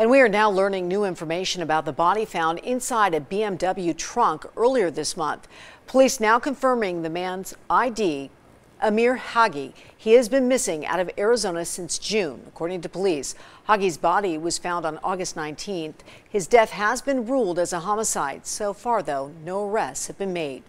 And we are now learning new information about the body found inside a BMW trunk earlier this month. Police now confirming the man's ID, Amir Hagi. He has been missing out of Arizona since June, according to police. Hagi's body was found on August 19th. His death has been ruled as a homicide. So far, though, no arrests have been made.